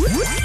What?